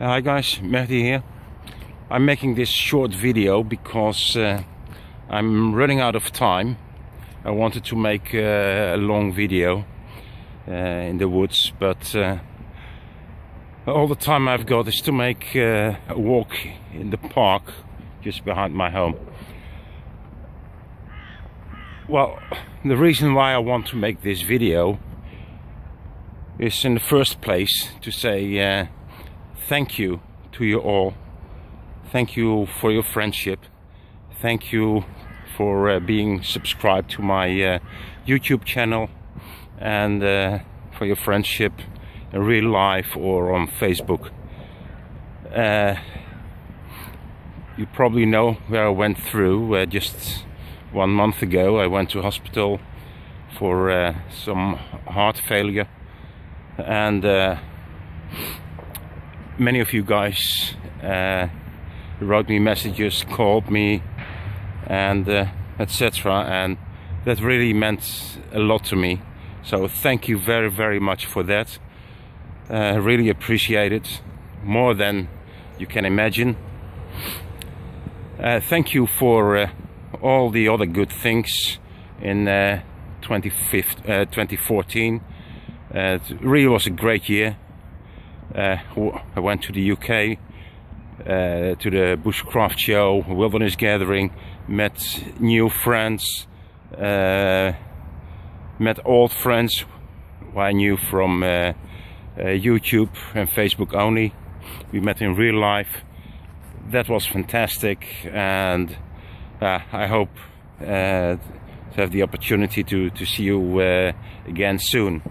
Hi guys, Mehdi here. I'm making this short video because uh, I'm running out of time. I wanted to make uh, a long video uh, in the woods, but uh, all the time I've got is to make uh, a walk in the park just behind my home. Well, the reason why I want to make this video is in the first place to say uh, thank you to you all. Thank you for your friendship. Thank you for uh, being subscribed to my uh, YouTube channel and uh, for your friendship in real life or on Facebook. Uh, you probably know where I went through uh, just one month ago. I went to hospital for uh, some heart failure and many of you guys uh, wrote me messages, called me, and uh, etc. And that really meant a lot to me. So thank you very, very much for that. Uh, really appreciate it more than you can imagine. Uh, thank you for uh, all the other good things in uh, 2014. it really was a great year uh, I went to the UK uh, to the bushcraft show, wilderness gathering, met new friends, uh, met old friends I knew from uh, uh, YouTube and Facebook only. We met in real life. That was fantastic, and uh, I hope to have the opportunity to to see you again soon.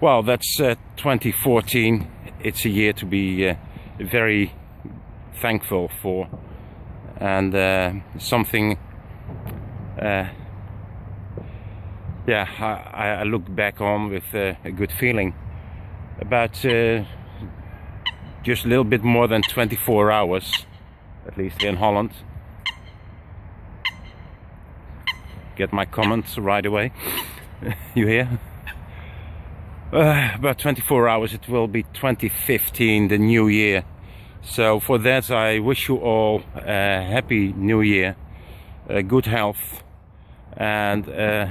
Well, that's uh, 2014. It's a year to be uh, very thankful for, and uh, something. Uh, yeah, I, I, look back on with uh, a good feeling. About uh, just a little bit more than 24 hours, at least in Holland. Get my comments right away. you hear? Uh, about 24 hours it will be 2015 the new year. So for that I wish you all a happy new year good health and uh,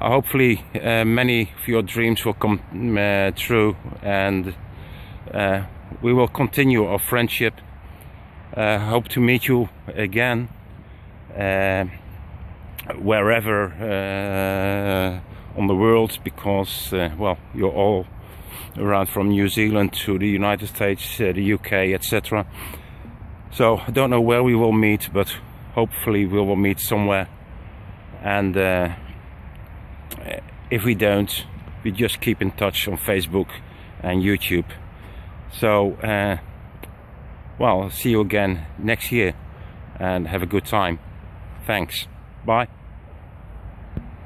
hopefully uh, many of your dreams will come uh, true and we will continue our friendship. Hope to meet you again wherever on the world because, uh, well, you're all around from New Zealand to the United States, uh, the UK, etc. So I don't know where we will meet, but hopefully we will meet somewhere. And uh, if we don't, we just keep in touch on Facebook and YouTube. So, uh, well, see you again next year and have a good time. Thanks. Bye.